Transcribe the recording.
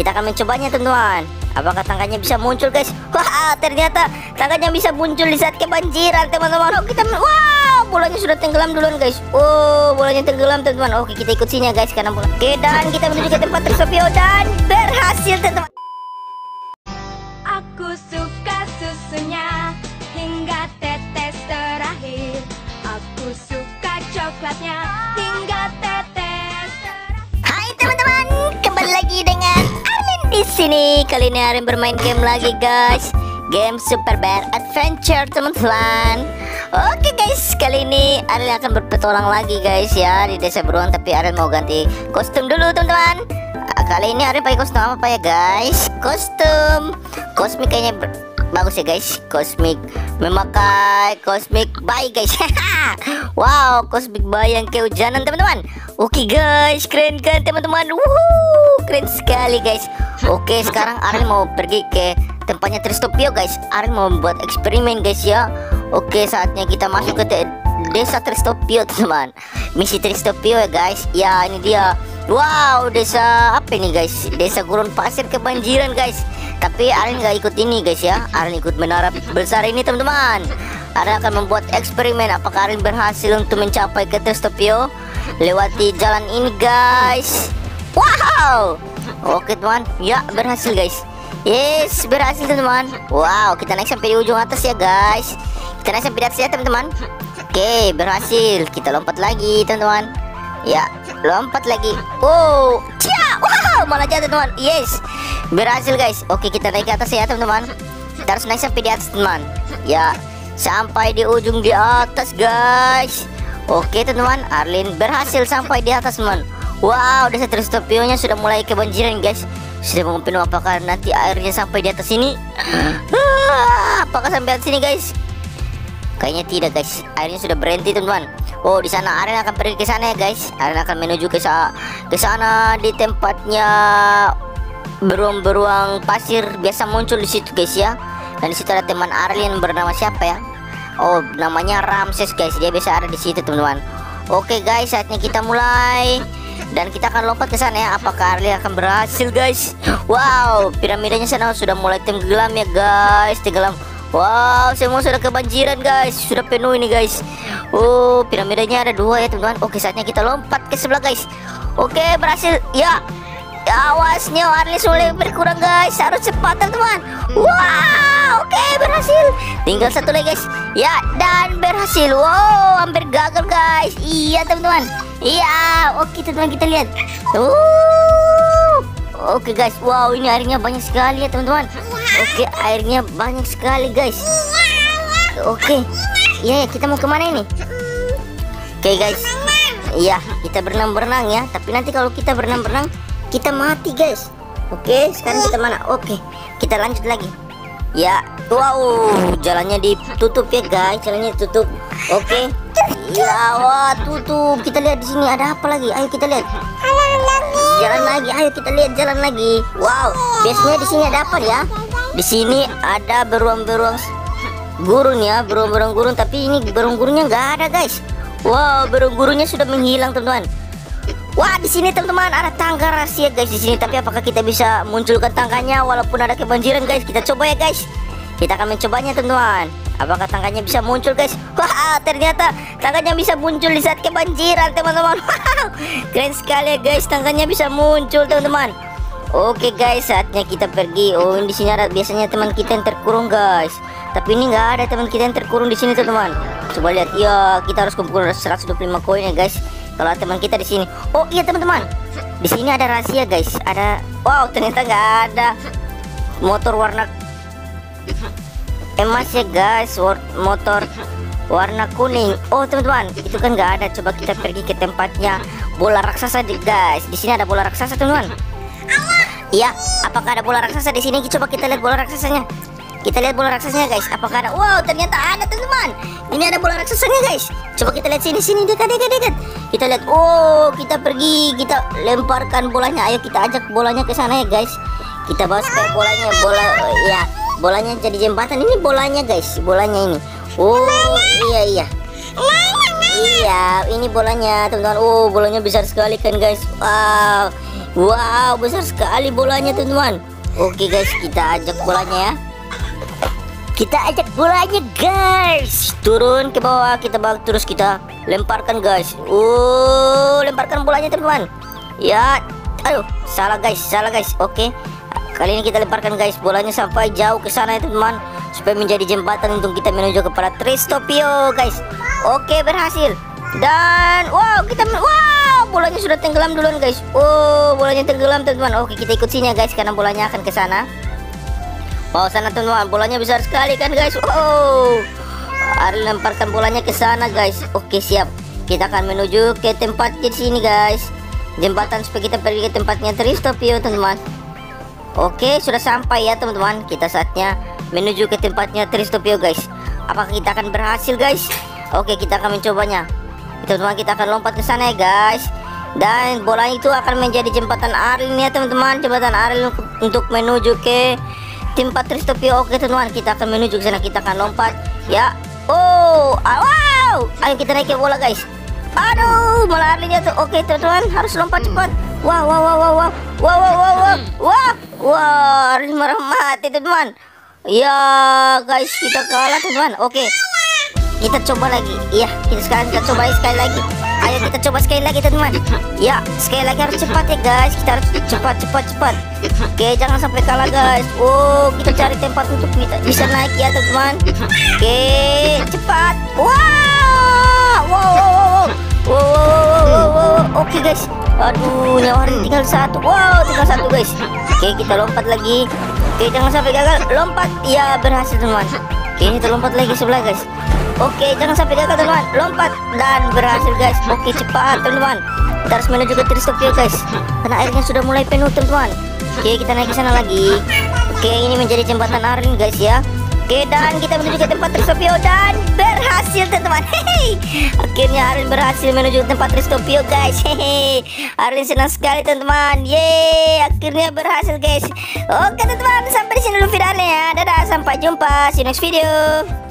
Kita akan mencobanya teman-teman. Apakah tangannya bisa muncul guys? Wah ternyata tangannya bisa muncul di saat kebanjiran teman-teman. Oh kita wow bolanya sudah tenggelam duluan guys. Oh bolanya tenggelam teman-teman. Oke kita ikut sini ya guys karena bola. Oke dan kita menuju ke tempat Trisopio dan berhasil teman-teman. Sini. Kali ini Armin bermain game lagi guys. Game Super Bear Adventure teman-teman. Oke guys, kali ini Armin akan berpetualang lagi guys ya di desa beruang tapi Armin mau ganti kostum dulu teman-teman. Ah, Kali ini Armin pakai kostum apa ya guys? Kostum kosmik kayaknya bagus ya guys. Kosmik memakai kosmik bayi guys. wow, kosmik bayi yang kehujanan teman-teman. Oke guys, keren kan teman-teman? Keren sekali guys. Oke, sekarang Aril mau pergi ke tempatnya Tristopio guys. Aril mau buat eksperimen guys ya. Oke, saatnya kita masuk ke desa Tristopio teman. Misi Tristopio ya guys. Ya, ini dia. Wow, desa apa ini guys? Desa gurun pasir kebanjiran guys. Tapi Aril nggak ikut ini guys ya. Aril ikut menara besar ini teman-teman. Aril akan membuat eksperimen apakah Aril berhasil untuk mencapai ke Tristopio lewati jalan ini guys. Wow. Oke teman, ya berhasil guys. Yes, berhasil teman-teman. Wow, kita naik sampai di ujung atas ya guys. Kita naik sampai di atas ya teman-teman. Oke, berhasil. Kita lompat lagi teman-teman. Ya, lompat lagi. Oh, cia, wow, malah jatuh teman. Yes, berhasil guys. Oke, kita naik ke atas ya teman-teman. Kita harus naik sampai di atas teman. Ya, sampai di ujung di atas guys. Oke teman-teman, Arlin berhasil sampai di atas teman. Wow, desa Tristopionya sudah mulai kebanjiran guys. Sudah penuh apakah nanti airnya sampai di atas sini? Ah, apakah sampai atas sini guys? Kayaknya tidak guys. Airnya sudah berhenti teman-teman. Oh, di sana Arlen akan pergi ke sana ya guys. Arlen akan menuju ke sa ke sana di tempatnya beruang-beruang pasir biasa muncul di situ guys ya. Dan di situ ada teman Arlen bernama siapa ya? Oh, namanya Ramses guys. Dia biasa ada di situ teman-teman. Oke guys, saatnya kita mulai. Dan kita akan lompat ke sana ya. Apakah Arlen akan berhasil guys? Wow, piramidanya sana sudah mulai tenggelam ya guys. Tenggelam. Wow, semua sudah kebanjiran guys. Sudah penuh ini guys. Oh, piramidanya ada dua ya teman-teman. Oke, saatnya kita lompat ke sebelah guys. Oke, berhasil. Ya. Awas nyawa Arlis mulai berkurang guys. Harus cepat teman-teman. Wow, oke berhasil. Tinggal satu lagi guys. Ya, dan berhasil. Wow, hampir gagal guys. Iya teman-teman. Iya, oke teman-teman kita lihat. Uh. Oke guys, wow ini airnya banyak sekali ya teman-teman. Oke airnya banyak sekali guys. Oke, iya ya, kita mau ke mana ini? Oke guys, iya kita berenang-berenang ya. Tapi nanti kalau kita berenang-berenang kita mati guys. Oke, sekarang kita mana? Oke, kita lanjut lagi. Ya, wow, jalannya ditutup ya guys, jalannya ditutup. Oke, ya wah tutup. Kita lihat di sini ada apa lagi? Ayo kita lihat. Jalan lagi, ayo kita lihat jalan lagi. Wow, biasanya di sini ada apa ya? Di sini ada beruang-beruang gurun ya, beruang-beruang gurun. Tapi ini beruang gurunnya nggak ada guys. Wow, beruang gurunnya sudah menghilang teman-teman. Wah, di sini teman-teman ada tangga rahasia guys di sini. Tapi apakah kita bisa munculkan tangganya walaupun ada kebanjiran guys? Kita coba ya guys. Kita akan mencobanya teman-teman. Apakah tangganya bisa muncul guys? Wah, ternyata tangganya bisa muncul di saat kebanjiran teman-teman. Wow, keren sekali guys. Tangganya bisa muncul teman-teman. Oke guys, saatnya kita pergi. Oh, di sini ada biasanya teman kita yang terkurung guys. Tapi ini nggak ada teman kita yang terkurung di sini teman-teman. Coba lihat, ya kita harus kumpul 125 koin ya guys. Kalau teman kita di sini. Oh iya teman-teman, di sini ada rahasia guys. Ada, wow ternyata nggak ada motor warna emas ya guys. Motor warna kuning. Oh teman-teman, itu kan nggak ada. Coba kita pergi ke tempatnya bola raksasa di guys. Di sini ada bola raksasa teman-teman. Iya, apakah ada bola raksasa di sini? Coba kita lihat bola raksasanya. Kita lihat bola raksasanya guys. Apakah ada? Wow, ternyata ada teman-teman. Ini ada bola raksasanya guys. Coba kita lihat sini sini dekat dekat dekat. Kita lihat. Oh, kita pergi, kita lemparkan bolanya. Ayo kita ajak bolanya ke sana ya guys. Kita bawa bolanya bola ya bolanya jadi jembatan. Ini bolanya guys, bolanya ini. Oh iya iya. Iya, ini bolanya teman-teman. Oh, bolanya besar sekali kan guys. Wow. Wow, besar sekali bolanya teman-teman. Oke guys, kita ajak bolanya ya. Kita ajak bolanya guys. Turun ke bawah, kita bawa terus kita lemparkan guys. Oh, lemparkan bolanya teman-teman. Ya, aduh, salah guys, salah guys. Oke. Kali ini kita lemparkan guys bolanya sampai jauh ke sana ya teman-teman supaya menjadi jembatan untuk kita menuju kepada Tristopio guys. Oke, berhasil. Dan wow, kita wow, bolanya sudah tenggelam duluan guys. Oh, bolanya tenggelam teman-teman. Oke, kita ikut sini ya guys karena bolanya akan ke sana. Wow, sana teman-teman. Bolanya besar sekali kan guys. Oh. Ari lemparkan bolanya ke sana guys. Oke, siap. Kita akan menuju ke tempat di sini guys. Jembatan supaya kita pergi ke tempatnya Tristopio teman-teman. Oke, sudah sampai ya teman-teman. Kita saatnya menuju ke tempatnya Tristopio guys. Apakah kita akan berhasil guys? Oke, kita akan mencobanya. Teman-teman kita akan lompat ke sana ya guys. Dan bola itu akan menjadi jembatan Aril ya teman-teman. Jembatan Aril untuk menuju ke tempat Tristopio. Oke teman-teman kita akan menuju ke sana. Kita akan lompat ya. Oh ah, wow. Ayo kita naik ke bola guys. Aduh malah Aril tuh. Oke teman-teman harus lompat cepat wow wow wow wow wow wow wow wow wow wow wow Aril marah mati teman-teman. Ya guys kita kalah teman-teman. Oke. Kita coba lagi. Iya kita sekarang kita coba sekali lagi. Ayo kita coba sekali lagi teman ya sekali lagi harus cepat ya guys. Kita harus cepat cepat cepat. Oke jangan sampai kalah guys. Oh kita cari tempat untuk kita bisa naik ya teman oke cepat. Wow wow wow wow wow wow wow wow oke guys aduh nyawa hari tinggal satu wow tinggal satu guys oke kita lompat lagi oke jangan sampai gagal lompat ya berhasil teman oke kita lompat lagi sebelah guys Oke, jangan sampai gagal teman-teman. Lompat dan berhasil guys. Oke, cepat teman-teman. Kita harus menuju ke Tristopio guys. Karena airnya sudah mulai penuh teman-teman. Oke, kita naik ke sana lagi. Oke, ini menjadi jembatan Arin guys ya. Oke, dan kita menuju ke tempat Tristopio dan berhasil teman-teman. Akhirnya Arin berhasil menuju tempat Tristopio guys. Hehe. Arin senang sekali teman-teman. Yeay, akhirnya berhasil guys. Oke teman-teman, sampai di sini dulu videonya ya. Dadah, sampai jumpa. See you next video.